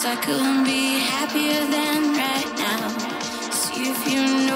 To be happier than right now. See if you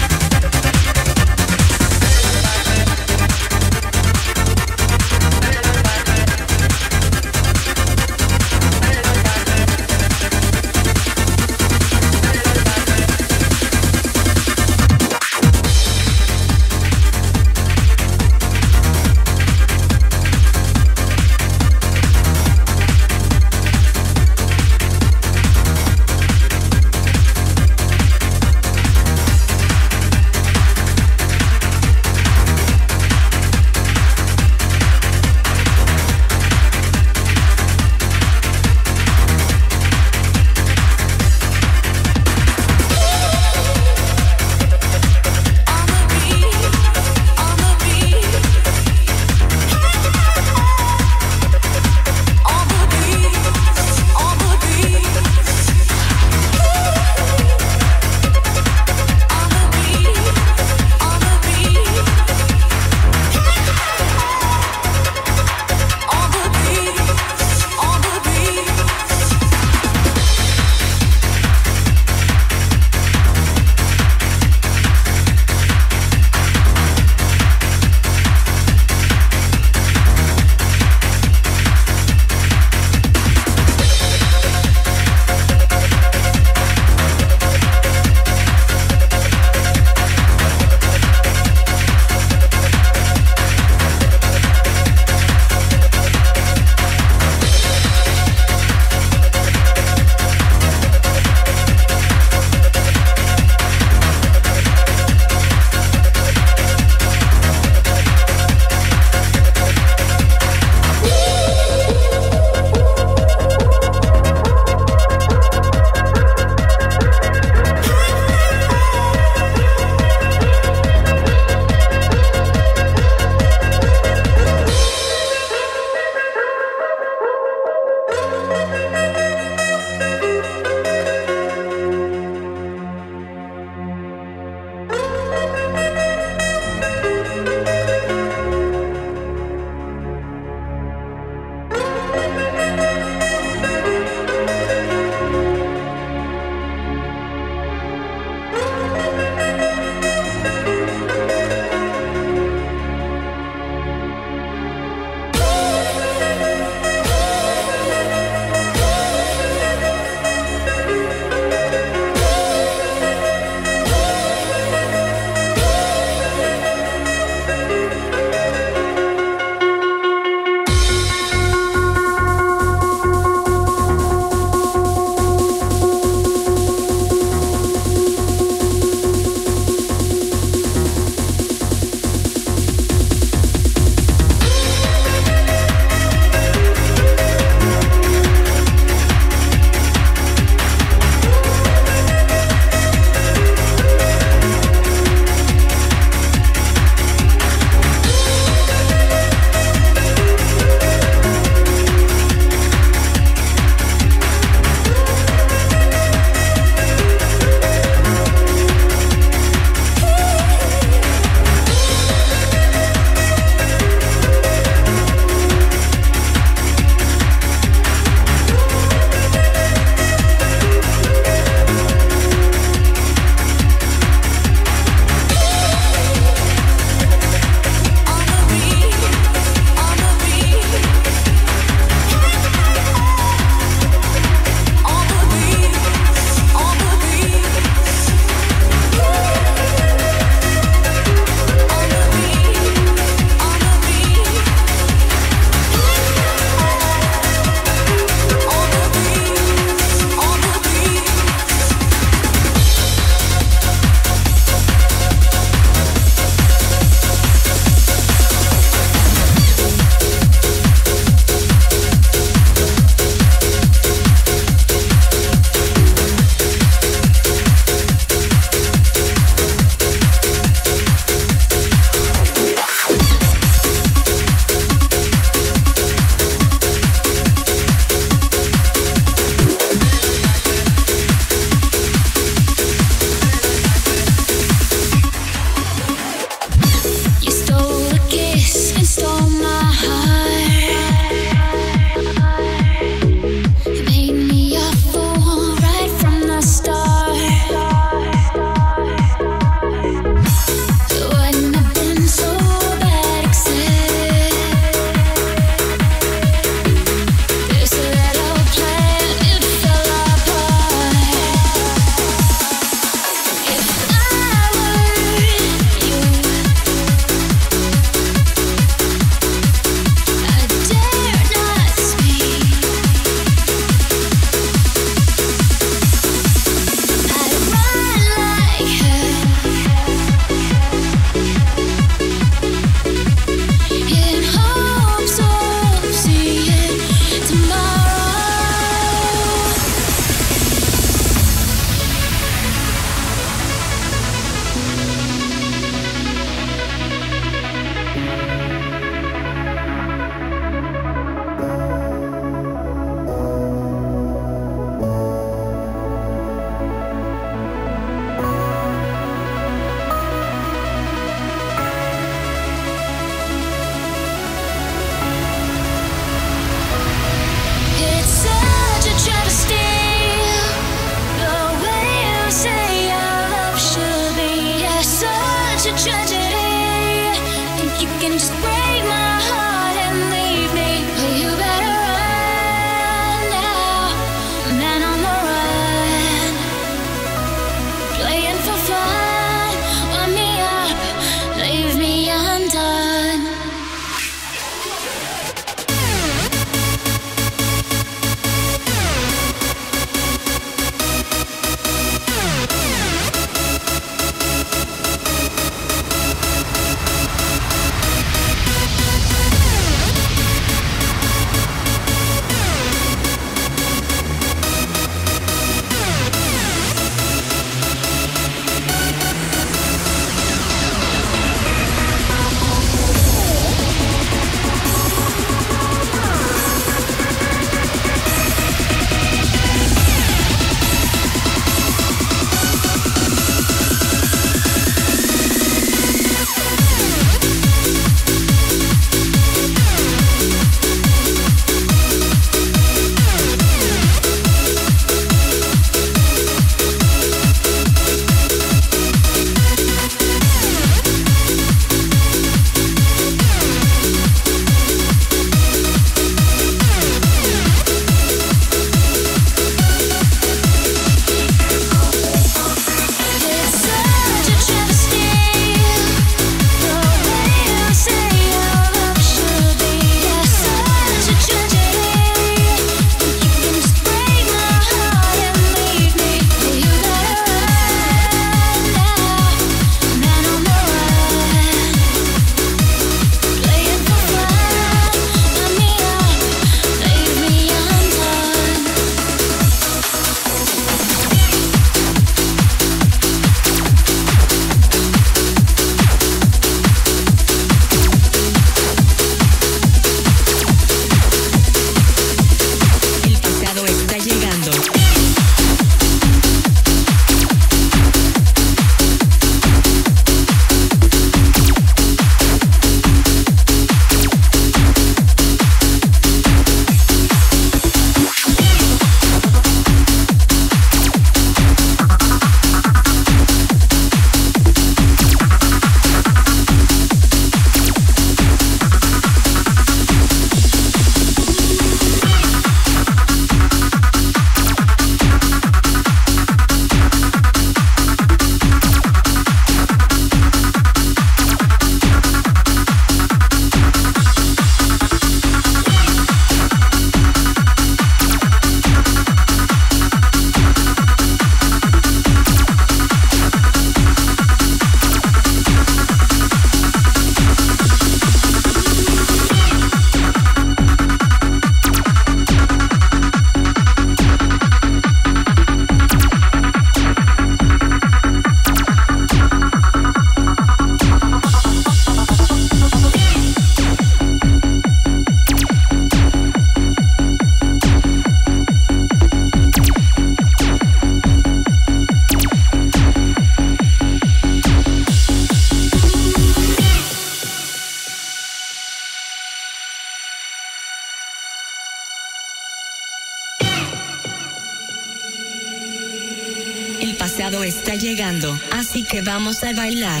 así que vamos a bailar,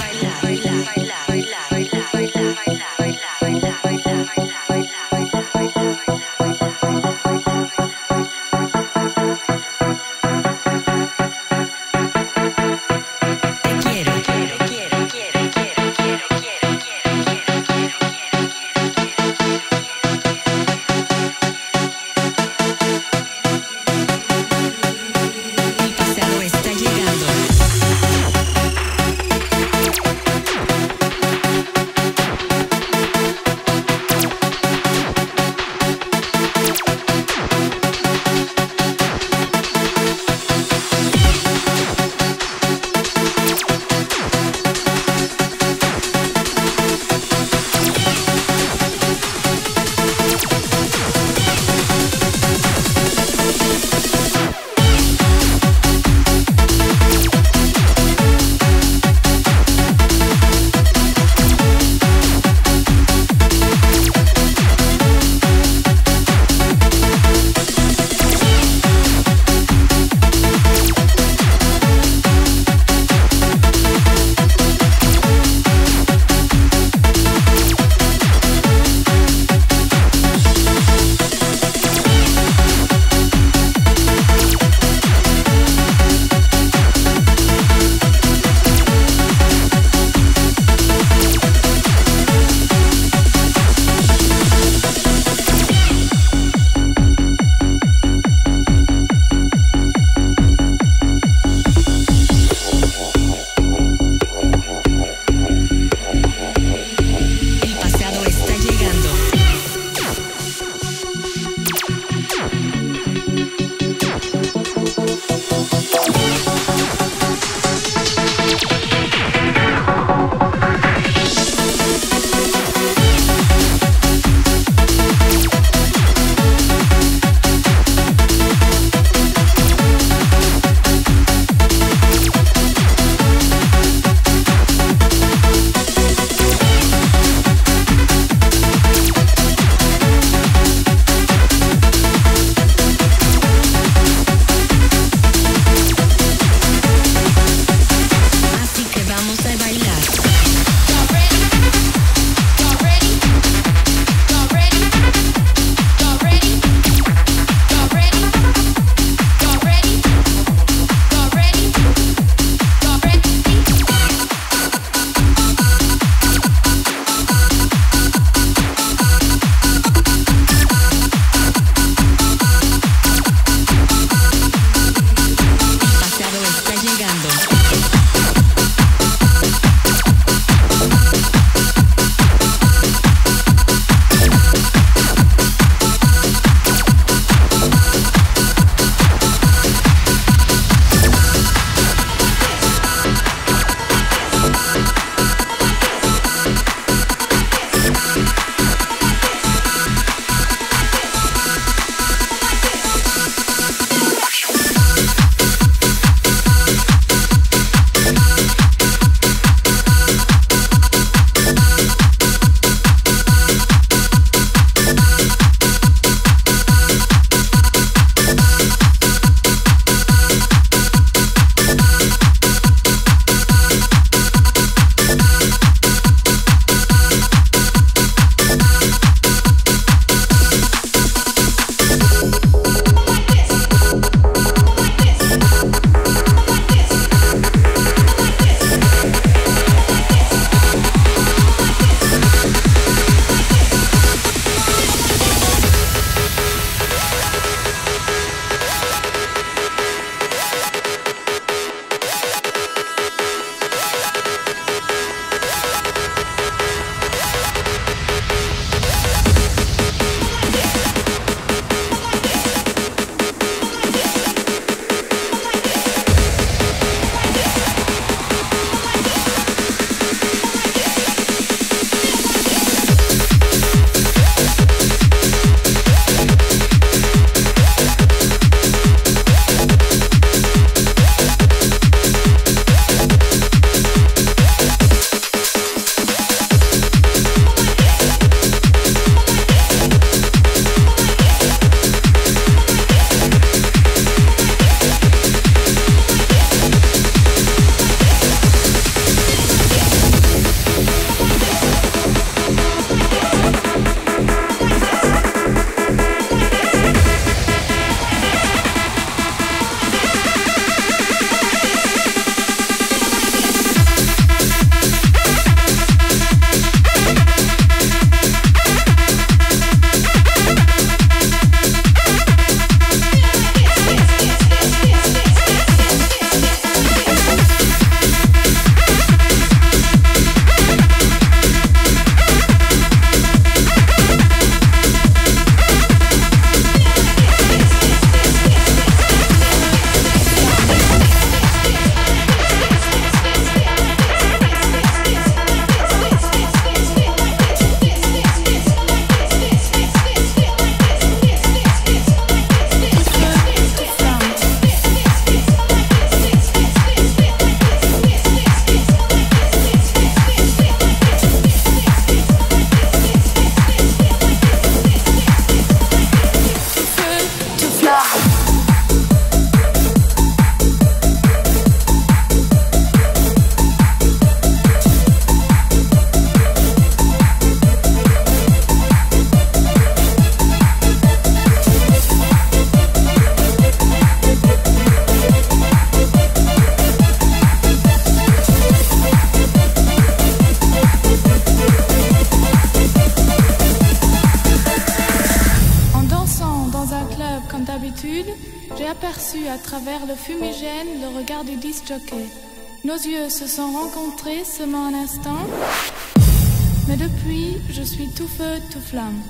feu,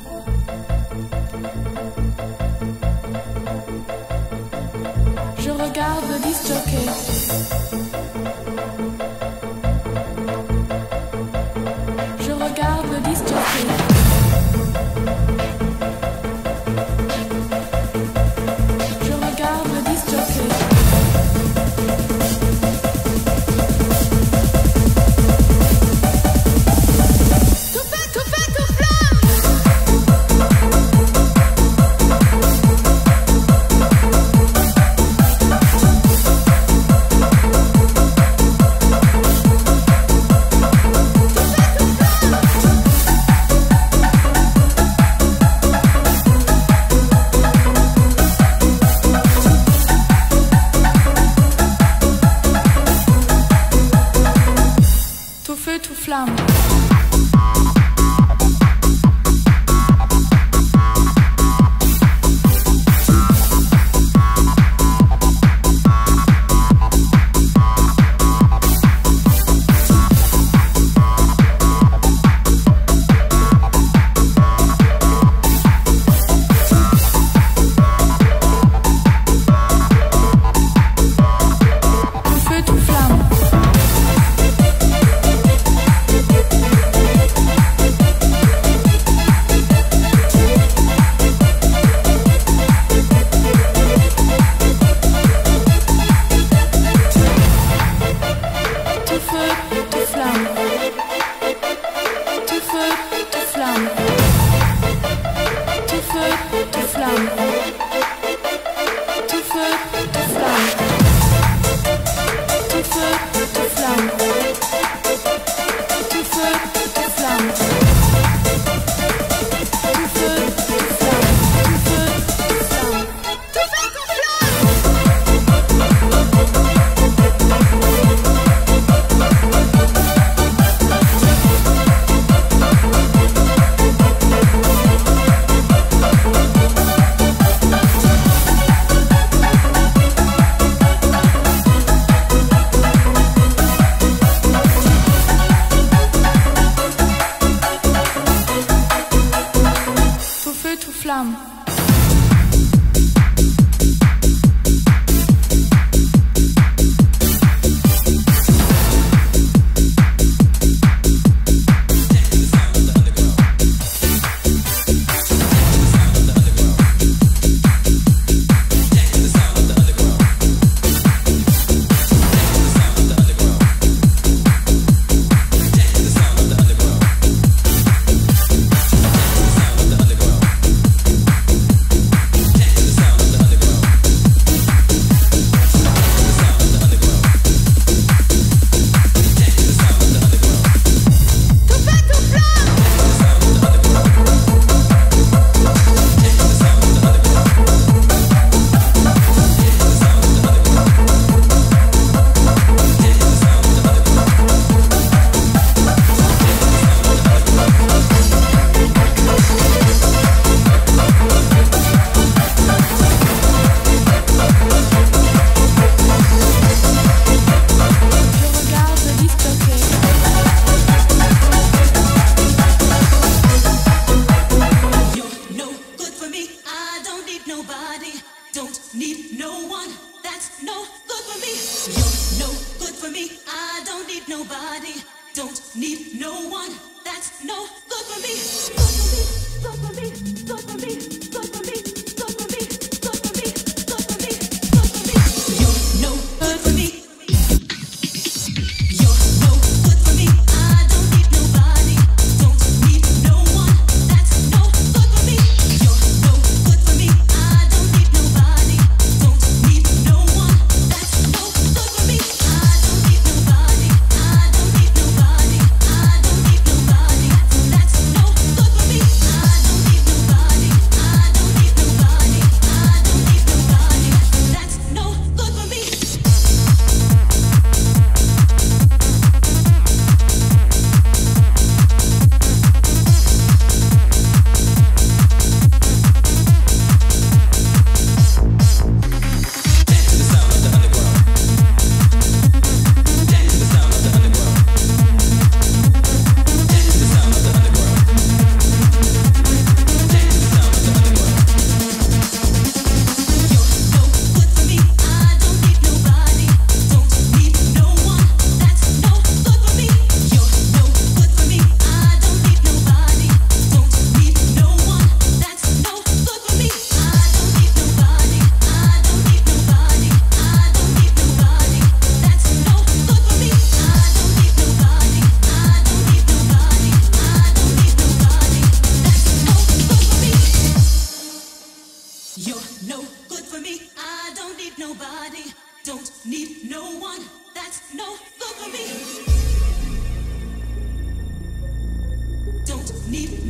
need no